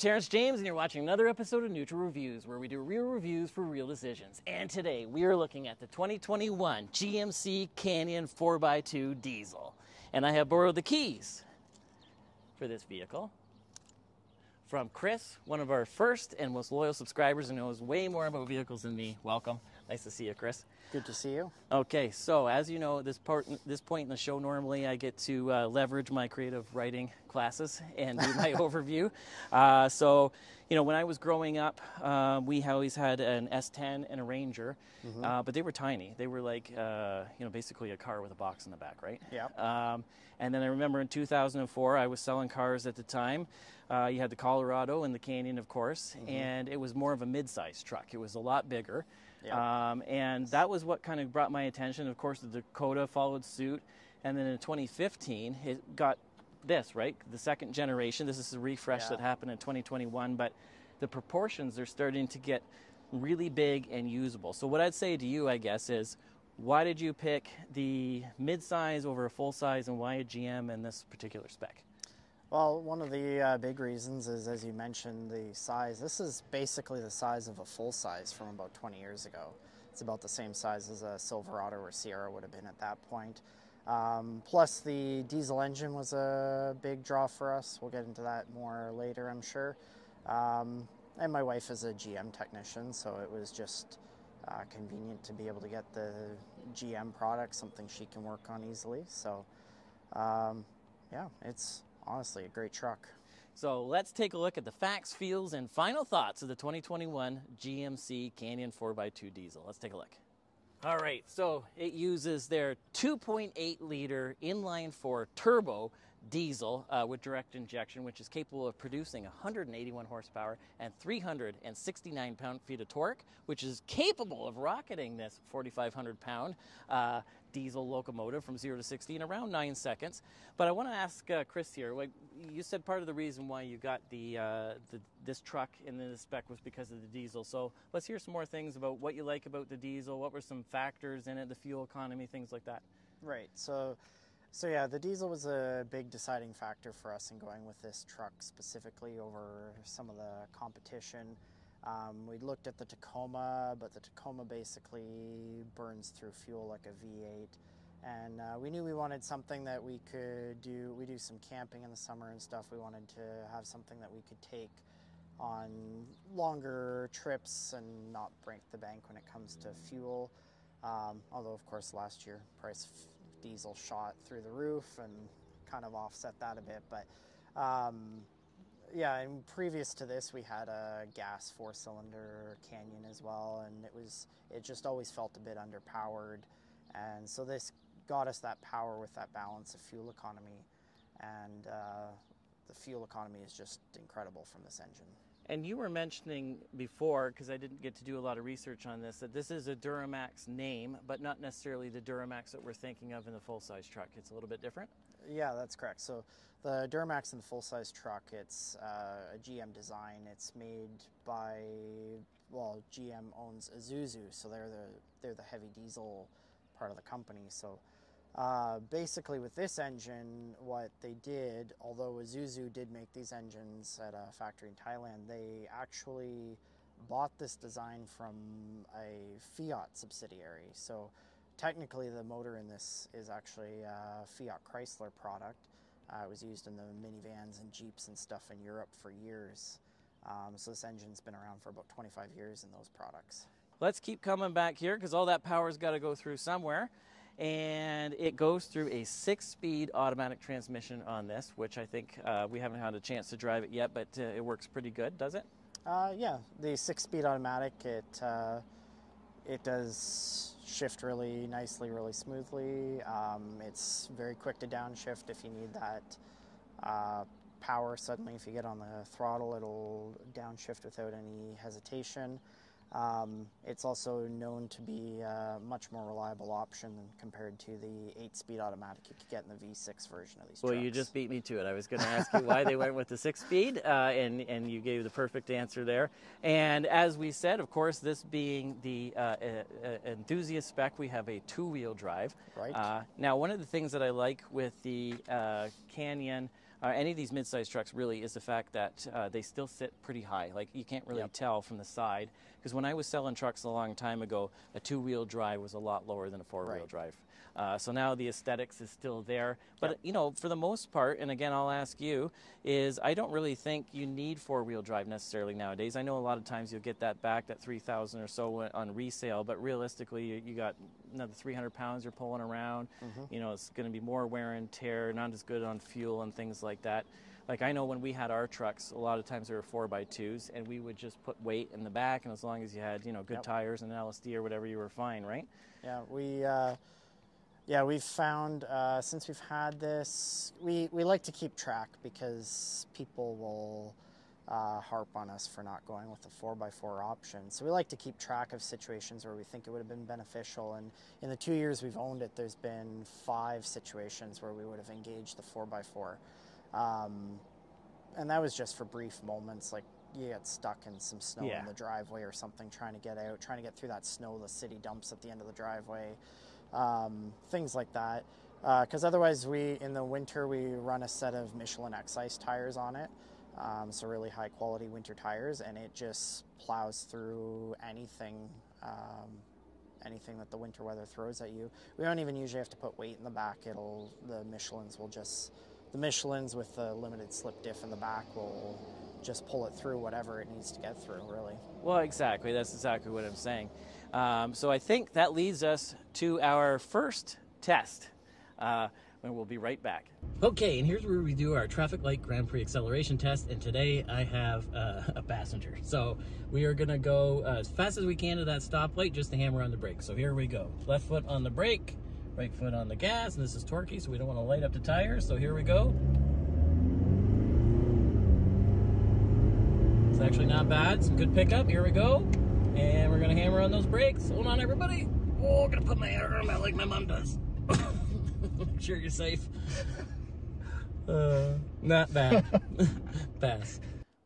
Terrence James, and you're watching another episode of Neutral Reviews, where we do real reviews for real decisions. And today we are looking at the 2021 GMC Canyon 4x2 diesel. And I have borrowed the keys for this vehicle from Chris, one of our first and most loyal subscribers and knows way more about vehicles than me. Welcome. Nice to see you, Chris. Good to see you. Okay, so as you know, this part, this point in the show, normally I get to uh, leverage my creative writing classes and do my overview. Uh, so, you know, when I was growing up, uh, we always had an S10 and a Ranger, mm-hmm. Uh, but they were tiny. They were like, uh, you know, basically a car with a box in the back, right? Yeah. Um, and then I remember in 2004, I was selling cars at the time. Uh, you had the Colorado and the Canyon, of course, mm-hmm. and it was more of a mid-sized truck. It was a lot bigger. Um, and that was what kind of brought my attention. Of course, the Dakota followed suit. And then in 2015, it got this, right? The second generation. This is a refresh yeah. that happened in 2021, but the proportions are starting to get really big and usable. So, what I'd say to you, I guess, is why did you pick the mid-size over a full size and why a GM in this particular spec? Well, one of the uh, big reasons is, as you mentioned, the size. This is basically the size of a full size from about 20 years ago. It's about the same size as a Silverado or Sierra would have been at that point. Um, plus, the diesel engine was a big draw for us. We'll get into that more later, I'm sure. Um, and my wife is a GM technician, so it was just uh, convenient to be able to get the GM product, something she can work on easily. So, um, yeah, it's honestly a great truck. So let's take a look at the facts, feels, and final thoughts of the 2021 GMC Canyon 4x2 diesel. Let's take a look. All right, so it uses their 2.8 liter inline four turbo diesel uh, with direct injection, which is capable of producing 181 horsepower and 369 pound-feet of torque, which is capable of rocketing this 4,500 pound uh, diesel locomotive from 0 to 60 in around 9 seconds. But I want to ask uh, Chris here, like, you said part of the reason why you got the, uh, the, this truck in the spec was because of the diesel. So let's hear some more things about what you like about the diesel, what were some factors in it, the fuel economy, things like that. Right, so so yeah, the diesel was a big deciding factor for us in going with this truck specifically over some of the competition. Um, we looked at the Tacoma, but the Tacoma basically burns through fuel like a V8. And uh, we knew we wanted something that we could do. We do some camping in the summer and stuff. We wanted to have something that we could take on longer trips and not break the bank when it comes to fuel. Um, although, of course, last year price diesel shot through the roof and kind of offset that a bit. But um, yeah, and previous to this, we had a gas four cylinder Canyon as well, and it was it just always felt a bit underpowered, and so this got us that power with that balance of fuel economy, and uh, the fuel economy is just incredible from this engine. And you were mentioning before, because I didn't get to do a lot of research on this, that this is a Duramax name, but not necessarily the Duramax that we're thinking of in the full-size truck. It's a little bit different? Yeah, that's correct. So the Duramax in the full-size truck, it's uh, a GM design. It's made by, well, GM owns Isuzu, so they're the, they're the heavy diesel part of the company. So uh, basically, with this engine, what they did, although Isuzu did make these engines at a factory in Thailand, they actually bought this design from a Fiat subsidiary. So technically, the motor in this is actually a Fiat Chrysler product. Uh, it was used in the minivans and Jeeps and stuff in Europe for years. Um, so this engine's been around for about 25 years in those products. Let's keep coming back here because all that power's got to go through somewhere and it goes through a six-speed automatic transmission on this, which I think uh, we haven't had a chance to drive it yet, but uh, it works pretty good, does it? Uh, yeah, the six-speed automatic, it uh, it does shift really nicely, really smoothly. Um, it's very quick to downshift if you need that uh, power suddenly. If you get on the throttle, it'll downshift without any hesitation. Um, it's also known to be a much more reliable option compared to the 8-speed automatic you could get in the V6 version of these well, trucks. you just beat me to it. I was going to ask you why they went with the 6-speed, uh, and, and you gave the perfect answer there. And as we said, of course, this being the uh, enthusiast spec, we have a two-wheel drive. Right. Uh, now, one of the things that I like with the uh, Canyon uh, any of these mid-sized trucks really is the fact that uh, they still sit pretty high. Like you can't really Yep. tell from the side because when I was selling trucks a long time ago, a two-wheel drive was a lot lower than a four-wheel Right. drive. Uh, so now the aesthetics is still there, but Yep. you know, for the most part, and again, I'll ask you, is I don't really think you need four-wheel drive necessarily nowadays. I know a lot of times you'll get that back, that 3,000 or so on resale, but realistically, you, you got another 300 pounds you're pulling around. You know, it's going to be more wear and tear, not as good on fuel and things like that. Like I know when we had our trucks, a lot of times they were four by twos, and we would just put weight in the back, and as long as you had, you know, good Yep. tires and an LSD or whatever, you were fine, right? Yeah, we uh, yeah we've found uh, since we've had this, we we like to keep track because people will uh, harp on us for not going with the four x four option. So we like to keep track of situations where we think it would have been beneficial. And in the two years we've owned it, there's been five situations where we would have engaged the four x four. Um, and that was just for brief moments, like you get stuck in some snow Yeah. in the driveway or something, trying to get out, trying to get through that snow the city dumps at the end of the driveway, um, things like that. Because otherwise, we in the winter we run a set of Michelin X-Ice tires on it, um, so really high quality winter tires, and it just plows through anything. Um, anything that the winter weather throws at you. We don't even usually have to put weight in the back. It'll the Michelin's will just the Michelin's with the limited slip diff in the back will just pull it through whatever it needs to get through. Really. Well, exactly. That's exactly what I'm saying. Um, so I think that leads us to our first test, uh, and we'll be right back. Okay, and here's where we do our traffic light Grand Prix acceleration test. And today I have uh, a passenger, so we are gonna go uh, as fast as we can to that stoplight just to hammer on the brake. So here we go. Left foot on the brake, right foot on the gas, and this is torquey, so we don't want to light up the tires. So here we go. It's actually not bad. Some good pickup. Here we go. And we're gonna hammer on those brakes. Hold on, everybody. Oh, I'm gonna put my arm out like my mom does. Make sure you're safe. Uh, not bad. Pass.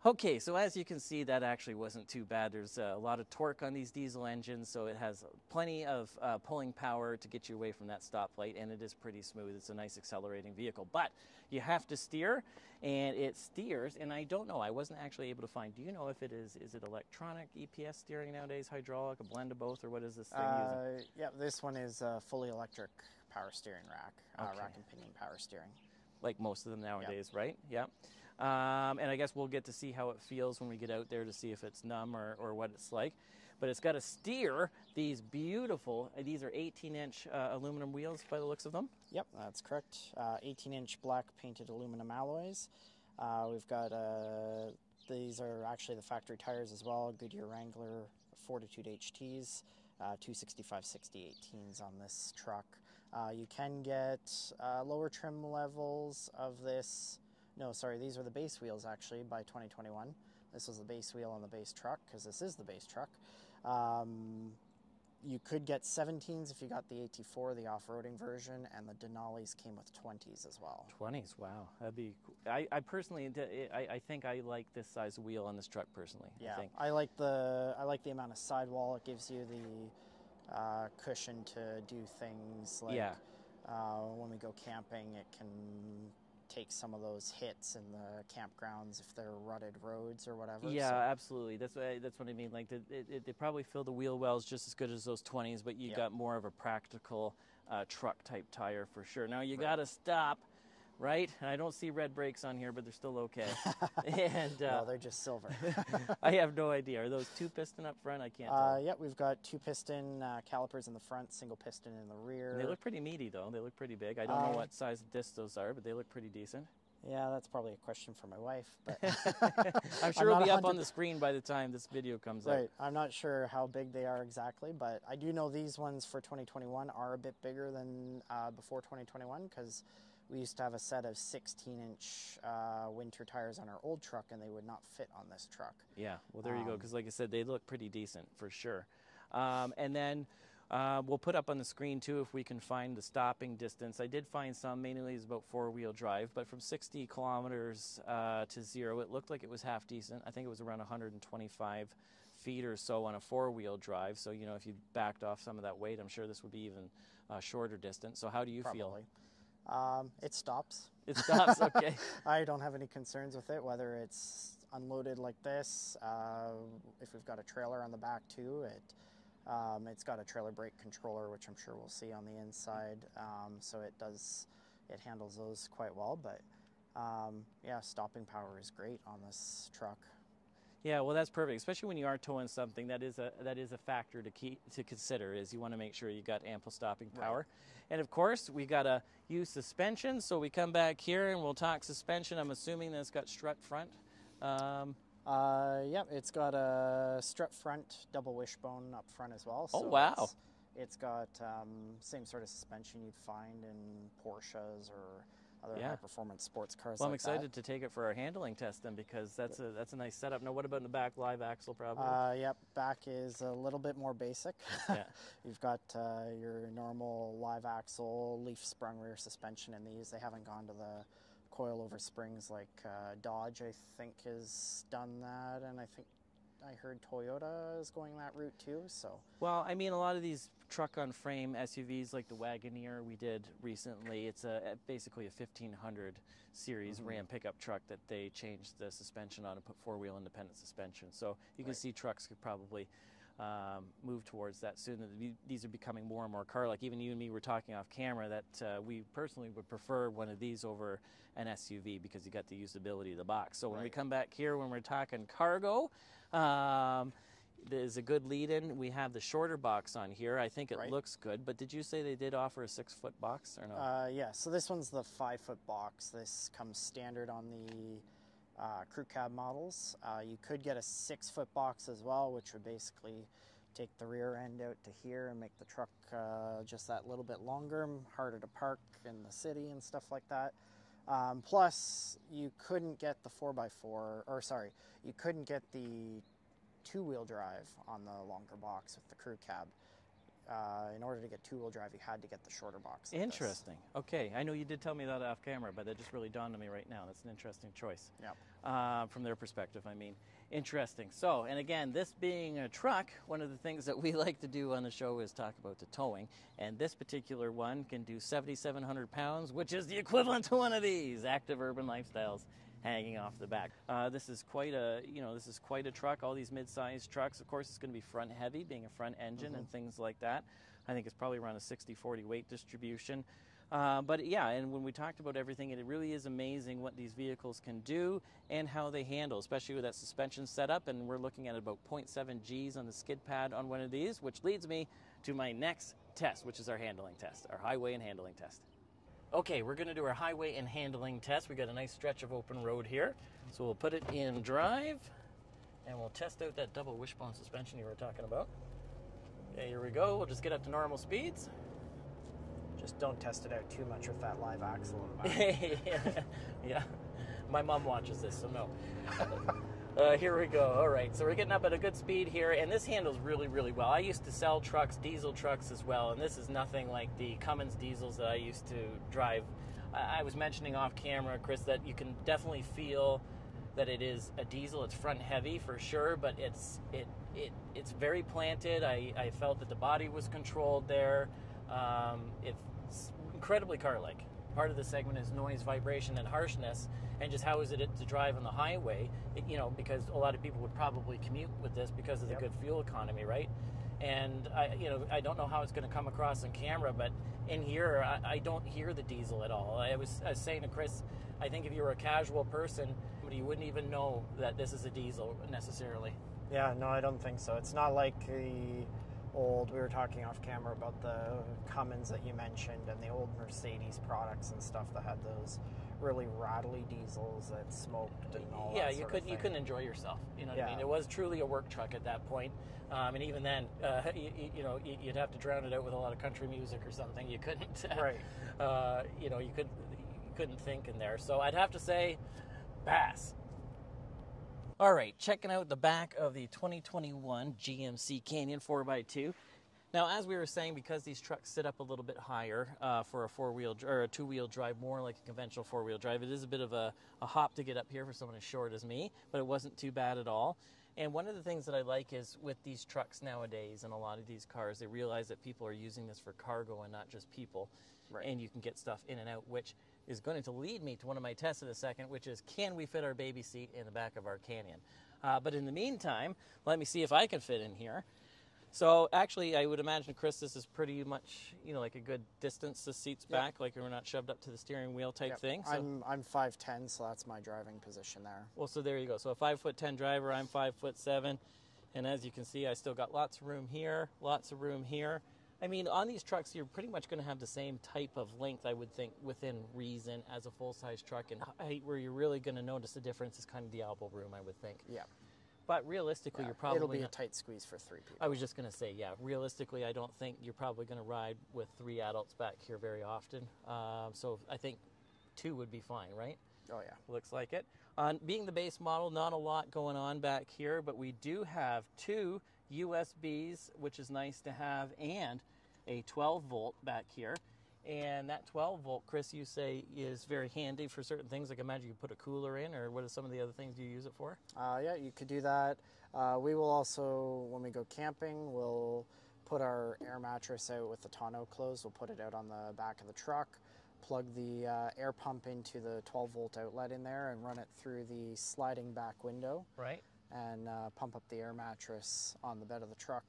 Okay, so as you can see, that actually wasn't too bad. There's uh, a lot of torque on these diesel engines, so it has plenty of uh, pulling power to get you away from that stoplight, and it is pretty smooth. It's a nice accelerating vehicle, but you have to steer, and it steers. And I don't know, I wasn't actually able to find. Do you know if it is is it electronic EPS steering nowadays, hydraulic, a blend of both, or what is this thing using? Uh, yeah, this one is a fully electric power steering rack, uh, Okay. rack and pinion power steering. like most of them nowadays, right? Yeah. Um, and I guess we'll get to see how it feels when we get out there to see if it's numb or, or what it's like. But it's got to steer these beautiful, these are 18 inch uh, aluminum wheels by the looks of them. Yep, that's correct. Uh, 18 inch black painted aluminum alloys. Uh, we've got uh, these are actually the factory tires as well. Goodyear Wrangler Fortitude HTs, uh, 265 60 18s on this truck. Uh, you can get uh, lower trim levels of this. No, sorry, these are the base wheels actually by 2021. This was the base wheel on the base truck because this is the base truck. Um, you could get 17s if you got the AT4, the off-roading version, and the Denali's came with 20s as well. 20s, wow. That'd be cool. I, I personally, I think I like this size wheel on this truck personally. I Yeah, think. I like the I like the amount of sidewall it gives you, the uh, cushion to do things like Yeah. uh, when we go camping, it can take some of those hits in the campgrounds if they're rutted roads or whatever. Yeah, so- absolutely. That's what I, that's what I mean. Like, the, it, it, they probably fill the wheel wells just as good as those 20s, but you Yeah. got more of a practical uh, truck type tire for sure. Now you Right. got to stop, right? And I don't see red brakes on here, but they're still okay. and uh, no, they're just silver. I have no idea. Are those two piston up front? I can't uh, tell. yeah, we've got two piston uh, calipers in the front, single piston in the rear. They look pretty meaty though. They look pretty big. I don't know Uh, what size disc those are, but they look pretty decent. Yeah, that's probably a question for my wife, but I'm sure it'll be up on the screen by the time this video comes out. Right. I'm not sure how big they are exactly, but I do know these ones for 2021 are a bit bigger than uh, before 2021 because we used to have a set of 16 inch uh, winter tires on our old truck and they would not fit on this truck. Yeah, well, there you go. Um, Because, like I said, they look pretty decent for sure. Um, and then uh, we'll put up on the screen too if we can find the stopping distance. I did find some, mainly it's about four wheel drive, but from 60 kilometers uh, to zero, it looked like it was half decent. I think it was around 125 feet or so on a four wheel drive. So, you know, if you backed off some of that weight, I'm sure this would be even uh, shorter distance. So, how do you feel? Um, it stops. It stops. Okay. I don't have any concerns with it, whether it's unloaded like this. Uh, if we've got a trailer on the back too, it um, it's got a trailer brake controller, which I'm sure we'll see on the inside. Um, so it does it handles those quite well. But um, yeah, stopping power is great on this truck. Yeah, well, that's perfect, especially when you are towing something. That is a that is a factor to keep to consider. Is you want to make sure you got ample stopping power, right. and of course we got to use suspension. So we come back here and we'll talk suspension. I'm assuming that it's got strut front. Um, uh, yep, it's got a strut front, double wishbone up front as well. Oh, so oh wow! It's, it's got um, same sort of suspension you'd find in Porsches or other yeah. high performance sports cars. Well, I'm excited that. to take it for our handling test then because that's a that's a nice setup. Now, what about in the back? Live axle, probably. Uh, yep, back is a little bit more basic. yeah. You've got uh, your normal live axle, leaf sprung rear suspension in these. They haven't gone to the coil over springs like uh, Dodge. I think has done that, and I think I heard Toyota is going that route too. So well, I mean, a lot of these truck on frame SUVs like the Wagoneer we did recently. It's a basically a 1500 series mm-hmm. Ram pickup truck that they changed the suspension on and put four wheel independent suspension. So you can right. see trucks could probably. Um, move towards that soon. These are becoming more and more car-like. Even you and me were talking off camera that uh, we personally would prefer one of these over an SUV because you got the usability of the box. So when right. we come back here, when we're talking cargo, um, there's a good lead in. We have the shorter box on here. I think it right. looks good, but did you say they did offer a six foot box or no? Uh, yeah, so this one's the five foot box. This comes standard on the uh, crew cab models. Uh, you could get a six foot box as well, which would basically take the rear end out to here and make the truck uh, just that little bit longer, harder to park in the city and stuff like that. Um, plus, you couldn't get the 4x4, or sorry, you couldn't get the two wheel drive on the longer box with the crew cab. Uh, in order to get two wheel drive, you had to get the shorter box. Like interesting. This. Okay, I know you did tell me that off camera, but that just really dawned on me right now. That's an interesting choice. Yeah. Uh, from their perspective, I mean. Interesting. So, and again, this being a truck, one of the things that we like to do on the show is talk about the towing. And this particular one can do 7,700 pounds, which is the equivalent to one of these active urban lifestyles hanging off the back. Uh, this is quite a, you know, this is quite a truck. All these mid-sized trucks, of course, it's going to be front heavy, being a front engine mm-hmm. and things like that. I think it's probably around a 60-40 weight distribution. Uh, but yeah, and when we talked about everything, it really is amazing what these vehicles can do and how they handle, especially with that suspension setup. And we're looking at about 0.7 Gs on the skid pad on one of these, which leads me to my next test, which is our handling test, our highway and handling test. Okay, we're going to do our highway and handling test. We got a nice stretch of open road here. So we'll put it in drive and we'll test out that double wishbone suspension you were talking about. Okay, here we go. We'll just get up to normal speeds. Just don't test it out too much with that live axle in the back. yeah. My mom watches this, so no. Uh, here we go. All right, so we're getting up at a good speed here, and this handles really, really well. I used to sell trucks, diesel trucks as well, and this is nothing like the Cummins diesels that I used to drive. I, I was mentioning off camera, Chris, that you can definitely feel that it is a diesel. It's front heavy for sure, but it's it it it's very planted. I, I felt that the body was controlled there. Um, it incredibly car-like. Part of the segment is noise, vibration, and harshness, and just how is it to drive on the highway? It, you know, because a lot of people would probably commute with this because of the yep. good fuel economy, right? And I, you know, I don't know how it's going to come across on camera, but in here, I, I don't hear the diesel at all. I was, I was saying to Chris, I think if you were a casual person, you wouldn't even know that this is a diesel necessarily. Yeah, no, I don't think so. It's not like the old, we were talking off camera about the Cummins that you mentioned and the old Mercedes products and stuff that had those really rattly diesels that smoked and all yeah, that. you couldn't you couldn't enjoy yourself. You know what yeah. I mean? It was truly a work truck at that point. Um, and even then, uh, you, you, know, you'd have to drown it out with a lot of country music or something. You couldn't, right? Uh, you know, you could you couldn't think in there. So I'd have to say, pass. All right, checking out the back of the 2021 GMC Canyon 4x2. Now, as we were saying, because these trucks sit up a little bit higher uh, for a four-wheel or a two-wheel drive, more like a conventional four-wheel drive, it is a bit of a, a, hop to get up here for someone as short as me, but it wasn't too bad at all. And one of the things that I like is with these trucks nowadays and a lot of these cars, they realize that people are using this for cargo and not just people. Right. And you can get stuff in and out, which is going to lead me to one of my tests in a second, which is can we fit our baby seat in the back of our Canyon? Uh, but in the meantime, let me see if I can fit in here. So actually, I would imagine, Chris, this is pretty much you know like a good distance. The seats Yep. back, like we're not shoved up to the steering wheel type Yep. thing. So, I'm I'm five ten, so that's my driving position there. well, so there you go. So a five foot ten driver, I'm five foot seven, and as you can see, I still got lots of room here, lots of room here. I mean, on these trucks, you're pretty much going to have the same type of length, I would think, within reason, as a full size truck. And height, where you're really going to notice the difference is kind of the elbow room, I would think. Yeah, But realistically, yeah. you're probably it'll be not- a tight squeeze for three people. I was just going to say, yeah, realistically, I don't think you're probably going to ride with three adults back here very often. Um, so I think two would be fine, right? oh yeah, Looks like it. On being the base model, not a lot going on back here, but we do have two USBs, which is nice to have, and a 12 volt back here. And that 12 volt, Chris, you say is very handy for certain things. Like imagine you put a cooler in, or what are some of the other things you use it for? uh, yeah. You could do that. Uh, we will also, when we go camping, we'll put our air mattress out with the tonneau closed. We'll put it out on the back of the truck. Plug the uh, air pump into the 12 volt outlet in there and run it through the sliding back window Right. and uh, pump up the air mattress on the bed of the truck.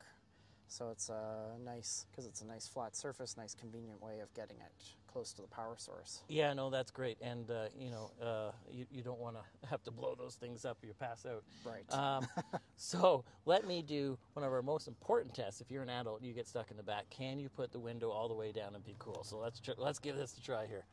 So it's a nice, because it's a nice flat surface, nice convenient way of getting it close to the power source. Yeah, no, that's great. And, uh, you know, uh, you, you don't want to have to blow those things up or you pass out. Right. Um, so let me do one of our most important tests. If you're an adult you get stuck in the back, can you put the window all the way down and be cool? So let's tr- let's give this a try here.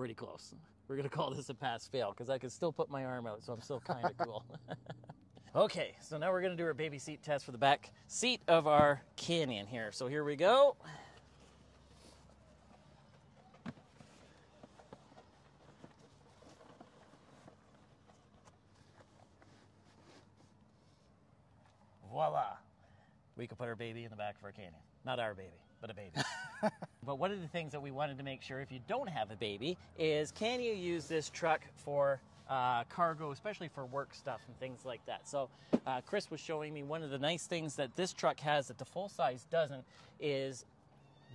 Pretty close. We're gonna call this a pass fail because I can still put my arm out, so I'm still kind of cool. okay, so now we're gonna do our baby seat test for the back seat of our Canyon here. So here we go. We could put our baby in the back of our canyon. Not our baby, but a baby. but one of the things that we wanted to make sure if you don't have a baby is can you use this truck for uh, cargo, especially for work stuff and things like that. So, uh, Chris was showing me one of the nice things that this truck has that the full size doesn't is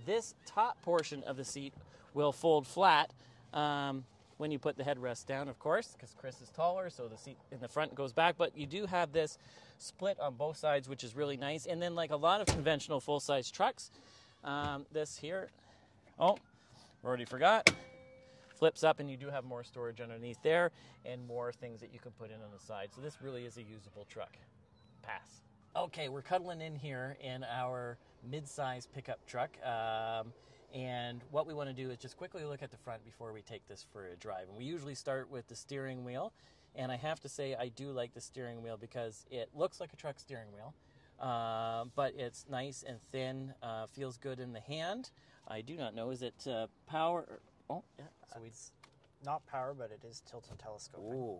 this top portion of the seat will fold flat um, when you put the headrest down, of course, because Chris is taller, so the seat in the front goes back. But you do have this split on both sides, which is really nice. And then, like a lot of conventional full size trucks, um, this here, oh, already forgot, flips up, and you do have more storage underneath there and more things that you can put in on the side. So, this really is a usable truck. Pass. Okay, we're cuddling in here in our mid-size pickup truck. Um, and what we want to do is just quickly look at the front before we take this for a drive. And we usually start with the steering wheel. And I have to say, I do like the steering wheel because it looks like a truck steering wheel, uh, but it's nice and thin, uh, feels good in the hand. I do not know, is it uh, power? Or, oh, yeah. So It's not power, but it is tilted telescoping. Ooh.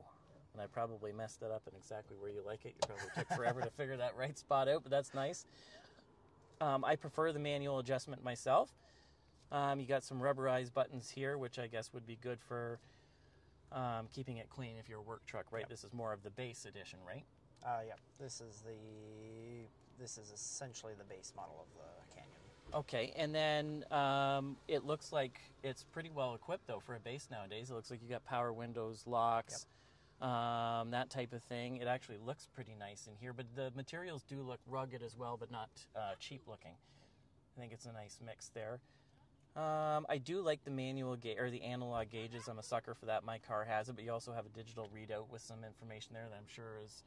And I probably messed that up in exactly where you like it. You probably took forever to figure that right spot out, but that's nice. Um, I prefer the manual adjustment myself. Um, you got some rubberized buttons here, which I guess would be good for um, keeping it clean if you're a work truck, right? This is more of the base edition, right? Uh, yeah, this is the this is essentially the base model of the Canyon. Okay, and then um, it looks like it's pretty well equipped though for a base nowadays. It looks like you got power windows, locks, um, that type of thing. It actually looks pretty nice in here, but the materials do look rugged as well, but not uh, cheap looking. I think it's a nice mix there. Um, I do like the manual ga- or the analog gauges. I'm a sucker for that. My car has it, but you also have a digital readout with some information there that I'm sure is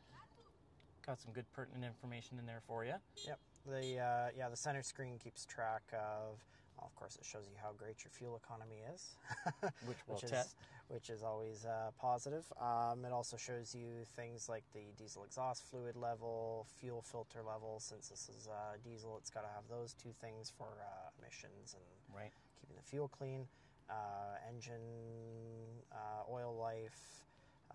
got some good pertinent information in there for you. Yep. The uh, yeah the center screen keeps track of. Well, of course, it shows you how great your fuel economy is, Which we'll is which is always uh, positive. Um, it also shows you things like the diesel exhaust fluid level, fuel filter level. Since this is uh, diesel, it's got to have those two things for uh, emissions and Right. keeping the fuel clean, uh, engine uh, oil life,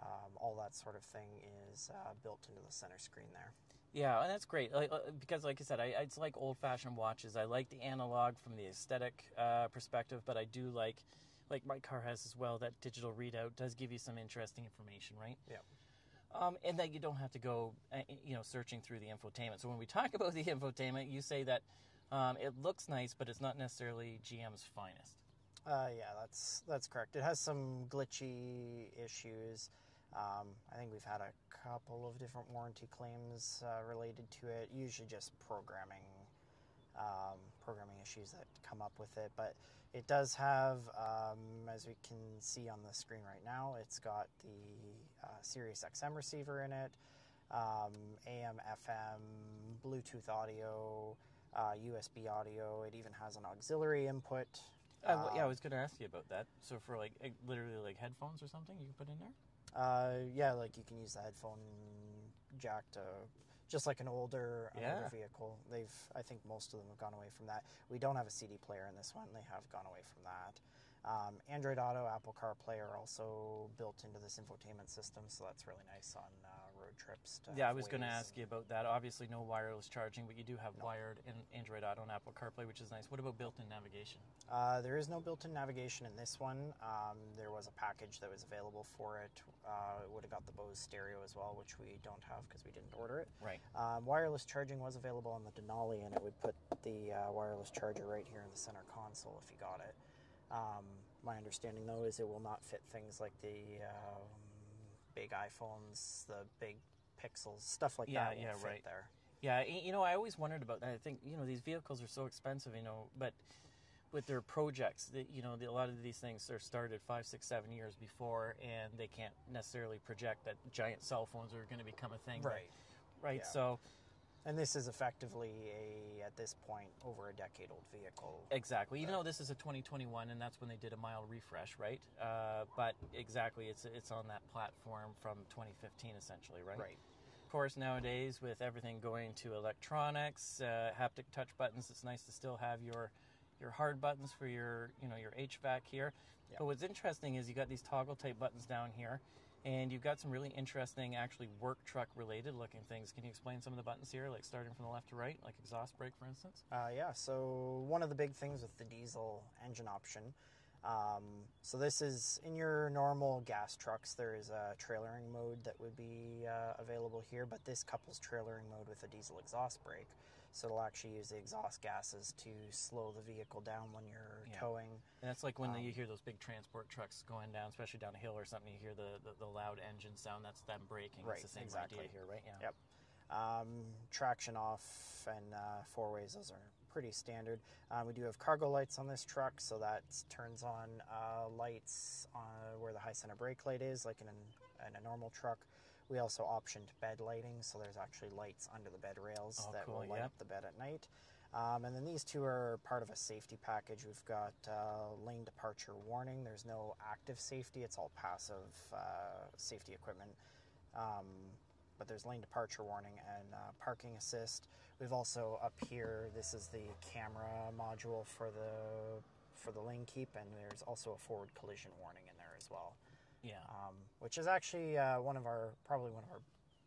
um, all that sort of thing is uh, built into the center screen there. Yeah, and that's great. Like, uh, because, like I said, I, it's like old-fashioned watches. I like the analog from the aesthetic uh, perspective, but I do like like my car has as well, that digital readout does give you some interesting information, right? Yeah. Um, and that you don't have to go, uh, you know, searching through the infotainment. So when we talk about the infotainment, you say that um, it looks nice, but it's not necessarily GM's finest. Uh, yeah, that's that's correct. It has some glitchy issues. Um, I think we've had a couple of different warranty claims uh, related to it. Usually just programming um, programming issues that come up with it. But it does have, um, as we can see on the screen right now, it's got the uh, Sirius XM receiver in it, um, AM, FM, Bluetooth audio, uh, USB audio. It even has an auxiliary input. Uh, yeah, I Um, was going to ask you about that. So for like eh, literally like headphones or something, you can put in there. Uh, yeah, like you can use the headphone jack to just like an older, an older vehicle. They've, I think, most of them have gone away from that. We don't have a CD player in this one. They have gone away from that. Um, Android Auto, Apple CarPlay are also built into this infotainment system, so that's really nice on uh, road trips. To Yeah, I was going to ask you about that. Obviously, no wireless charging, but you do have wired in Android Auto and Apple CarPlay, which is nice. What about built-in navigation? Uh, there is no built-in navigation in this one. Um, there was a package that was available for it. Uh, it would have got the Bose stereo as well, which we don't have because we didn't order it. Right. Um, wireless charging was available on the Denali, and it would put the uh, wireless charger right here in the center console if you got it. Um, my understanding, though, is it will not fit things like the um, big iPhones, the big Pixels, stuff like Yeah, that. won't yeah, right. There. Yeah, you know, I always wondered about that. I think you know these vehicles are so expensive, you know, but with their projects, that you know, the, a lot of these things are started five, six, seven years before, and they can't necessarily project that giant cell phones are going to become a thing. Right. Right. Yeah. So And this is effectively a, at this point, over a decade old vehicle. Exactly. Even though this is a 2021, and that's when they did a mild refresh, right? Uh, but exactly, it's it's on that platform from 2015, essentially, right? Right. Of course, nowadays with everything going to electronics, uh, haptic touch buttons, it's nice to still have your your hard buttons for your you know your HVAC here. Yeah. But what's interesting is you got these toggle type buttons down here. And you've got some really interesting, actually work truck related looking things. Can you explain some of the buttons here, like starting from the left to right, like exhaust brake, for instance? Uh, yeah, so one of the big things with the diesel engine option. Um, so this is in your normal gas trucks. There is a trailering mode that would be uh, available here, but this couples trailering mode with a diesel exhaust brake. So it'll actually use the exhaust gases to slow the vehicle down when you're Yeah. towing. And that's like when Um, you hear those big transport trucks going down, especially down a hill or something. You hear the, the, the loud engine sound. That's them braking. Right, it's the same exactly. idea here, right? Yeah. Yep. Um, traction off and uh, four ways, those are pretty standard. Uh, we do have cargo lights on this truck, so that turns on uh, lights uh, where the high center brake light is, like in, an, in a normal truck. We also optioned bed lighting, so there's actually lights under the bed rails Oh, that cool, will light yep. up the bed at night. Um, and then these two are part of a safety package. We've got uh, lane departure warning. There's no active safety; it's all passive uh, safety equipment. Um, but there's lane departure warning and uh, parking assist. We've also up here. This is the camera module for the for the lane keep, and there's also a forward collision warning in there as well, Yeah. um, which is actually uh, one of our probably one of our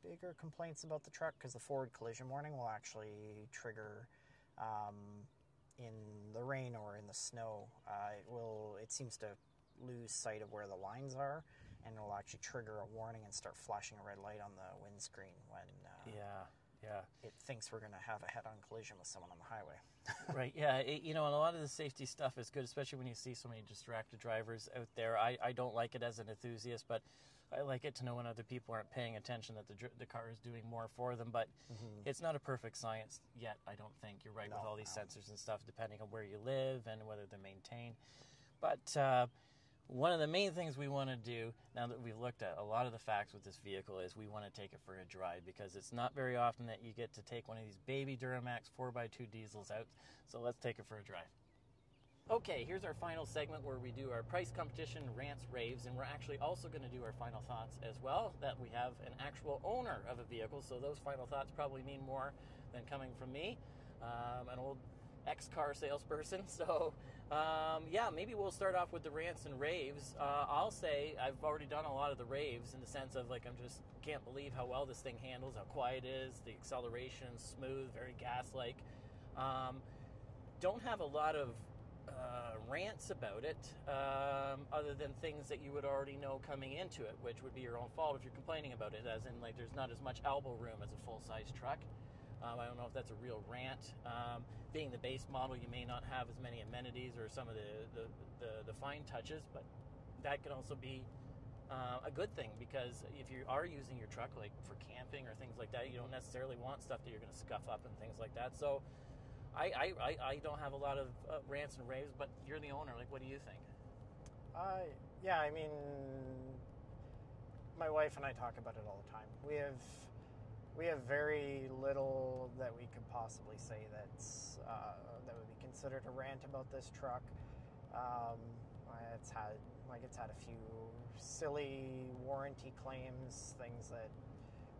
bigger complaints about the truck because the forward collision warning will actually trigger um, in the rain or in the snow. Uh, it will. It seems to lose sight of where the lines are, and it'll actually trigger a warning and start flashing a red light on the windscreen when uh, yeah. Yeah. it thinks we're going to have a head-on collision with someone on the highway. right. Yeah. It, you know, and a lot of the safety stuff is good, especially when you see so many distracted drivers out there. I, I don't like it as an enthusiast, but I like it to know when other people aren't paying attention that the, the car is doing more for them. But it's not a perfect science yet, I don't think. You're right with all these no. sensors and stuff, depending on where you live and whether they're maintained. But uh, one of the main things we want to do now that we've looked at a lot of the facts with this vehicle is we want to take it for a drive because it's not very often that you get to take one of these baby Duramax 4x2 diesels out. So let's take it for a drive. Okay, here's our final segment where we do our price competition, rants, raves, and we're actually also going to do our final thoughts as well. That we have an actual owner of a vehicle, so those final thoughts probably mean more than coming from me, um, an old ex car salesperson. So, um, yeah, maybe we'll start off with the rants and raves. Uh, I'll say I've already done a lot of the raves in the sense of like, I'm just can't believe how well this thing handles, how quiet it is, the acceleration, smooth, very gas like. Um, don't have a lot of uh, rants about it, um, other than things that you would already know coming into it, which would be your own fault if you're complaining about it. As in, like, there's not as much elbow room as a full size truck. Um, I don't know if that's a real rant. Um, being the base model, you may not have as many amenities or some of the, the, the, the fine touches, but that can also be uh, a good thing because if you are using your truck like for camping or things like that, you don't necessarily want stuff that you're going to scuff up and things like that. So I, I, I, don't have a lot of uh, rants and raves, but you're the owner. Like, what do you think? Uh, yeah, I mean, my wife and I talk about it all the time. We have we have very little that we could possibly say that's uh, that would be considered a rant about this truck. Um, it's had like it's had a few silly warranty claims, things that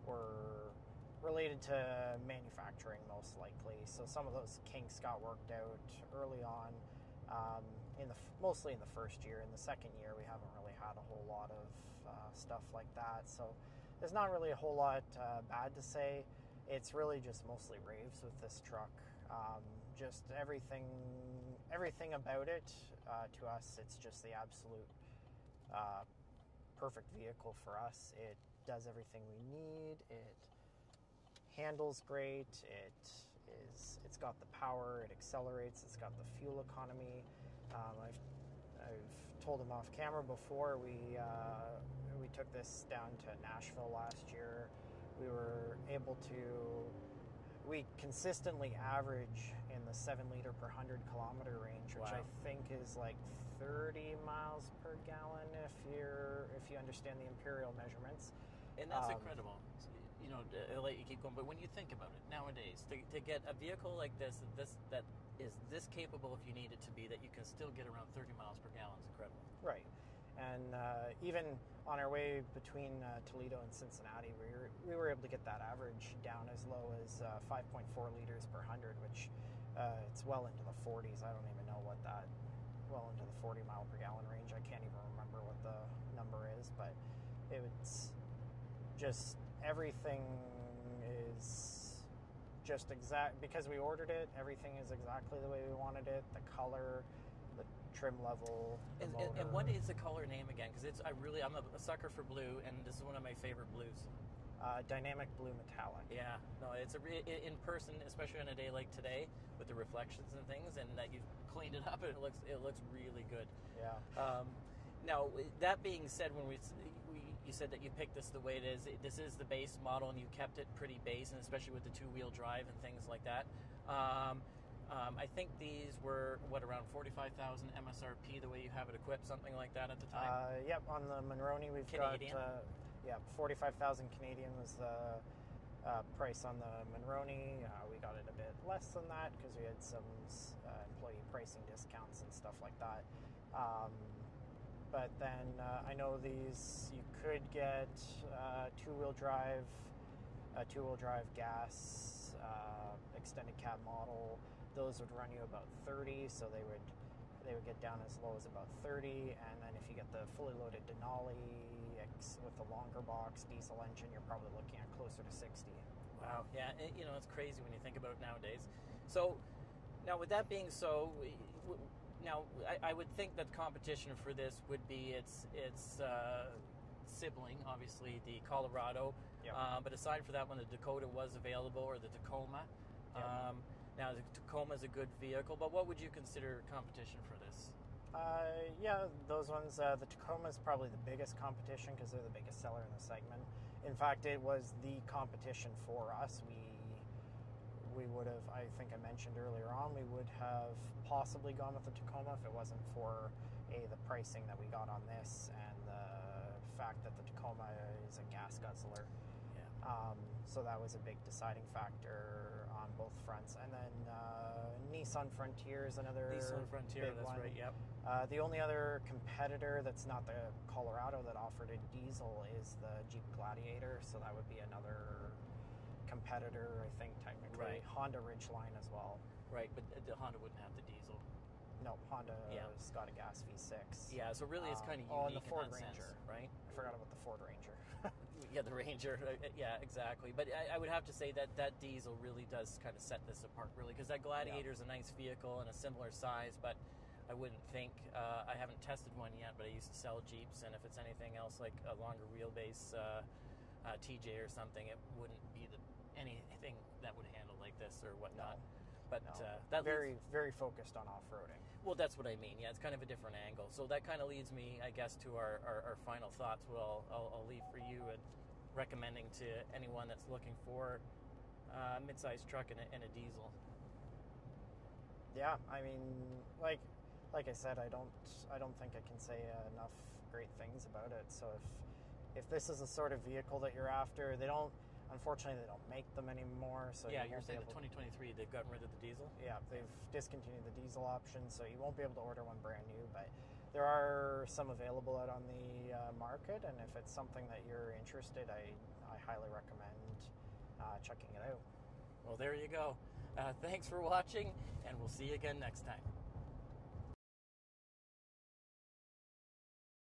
were related to manufacturing most likely. So some of those kinks got worked out early on. Um, in the mostly in the first year. In the second year, we haven't really had a whole lot of uh, stuff like that. So there's not really a whole lot uh, bad to say. It's really just mostly raves with this truck. Um, just everything, everything about it uh, to us, it's just the absolute uh, perfect vehicle for us. It does everything we need. It handles great. It is. It's got the power. It accelerates. It's got the fuel economy. Um, I've I've told him off camera before. We uh, we took this down to Nashville last year. We were able to. We consistently average in the seven liter per hundred kilometer range, which Wow. I think is like 30 miles per gallon if you're if you understand the imperial measurements. And that's Um, incredible. You know, I'll let you keep going. But when you think about it nowadays, to, to get a vehicle like this, this that is this capable if you need it to be, that you can still get around 30 miles per gallon is incredible. Right. And uh, even on our way between uh, Toledo and Cincinnati, we were, we were able to get that average down as low as uh, 5.4 liters per hundred, which uh, it's well into the 40s. I don't even know what that, well into the 40 mile per gallon range. I can't even remember what the number is, but it's just everything is just exact because we ordered it. Everything is exactly the way we wanted it. The color, the trim level, the And, and, and what is the color name again? Because it's I really I'm a, sucker for blue, and this is one of my favorite blues. uh, dynamic blue metallic. Yeah, no, it's a re- in person, especially on a day like today with the reflections and things, and that you've cleaned it up, and it looks it looks really good. Yeah. Um, now, that being said, when we you said that you picked this the way it is, this is the base model, and you kept it pretty base, and especially with the two wheel drive and things like that. Um, um, I think these were what around forty five thousand MSRP, the way you have it equipped, something like that at the time. Uh, yep. On the Monroney, we've Canadian? got uh, yeah, forty-five thousand Canadian was the uh, price on the Monroney. Uh, we got it a bit less than that because we had some uh, employee pricing discounts and stuff like that. Um, but then uh, I know these you could get uh, two-wheel drive, a two-wheel drive gas uh, extended cab model. Those would run you about thirty, so they would they would get down as low as about 30 and then if you get the fully loaded denali with the longer box diesel engine you're probably looking at closer to 60 Wow. Yeah, it, you know, it's crazy when you think about it nowadays. So, now with that being so, now I, I would think that competition for this would be its its uh, sibling, obviously the Colorado. Yep. Uh, but aside from that one, the Dakota was available, or the Tacoma. Yep. Um, now the Tacoma is a good vehicle, but what would you consider competition for this? uh, yeah those ones uh, the tacoma is probably the biggest competition because they're the biggest seller in the segment in fact it was the competition for us we we would have i think i mentioned earlier on we would have possibly gone with the tacoma if it wasn't for a the pricing that we got on this and the fact that the tacoma is a gas guzzler Yeah. Um, so that was a big deciding factor on both fronts. And then uh, Nissan Frontier is another Nissan Frontier, that's one. right. Yep. Uh, the only other competitor that's not the Colorado that offered a diesel is the Jeep Gladiator. So that would be another competitor, I think, technically. Right. Honda Ridgeline as well. Right, but the Honda wouldn't have the diesel. No, Honda Yeah. has got a gas V6. Yeah, so really it's Um, kind of oh, and unique the Ford in that Ranger. sense, right? I forgot about the Ford Ranger. Yeah, the Ranger. uh, uh, Yeah, exactly. But I, I would have to say that that diesel really does kind of set this apart, really, because that Gladiator is a nice vehicle and a similar size. But I wouldn't think. Uh, I haven't tested one yet, but I used to sell Jeeps, and if it's anything else like a longer wheelbase uh, uh, TJ or something, it wouldn't be the, anything that would handle like this or whatnot. But No. uh, that very leads, very focused on off-roading. well, that's what I mean. Yeah, it's kind of a different angle. So that kind of leads me, I guess, to our, our, our final thoughts. Well, I'll, I'll, leave for you and recommending to anyone that's looking for a mid-sized truck and a, and a diesel. Yeah, I mean, like like I said, I don't I don't think I can say enough great things about it. So if if this is the sort of vehicle that you're after, they don't. Unfortunately, they don't make them anymore. So yeah, you you're saying the able- 2023 they've gotten rid of the diesel. yeah, they've discontinued the diesel option, so you won't be able to order one brand new. But there are some available out on the uh, market, and if it's something that you're interested, I I highly recommend uh, checking it out. Well, there you go. Uh, thanks for watching, and we'll see you again next time.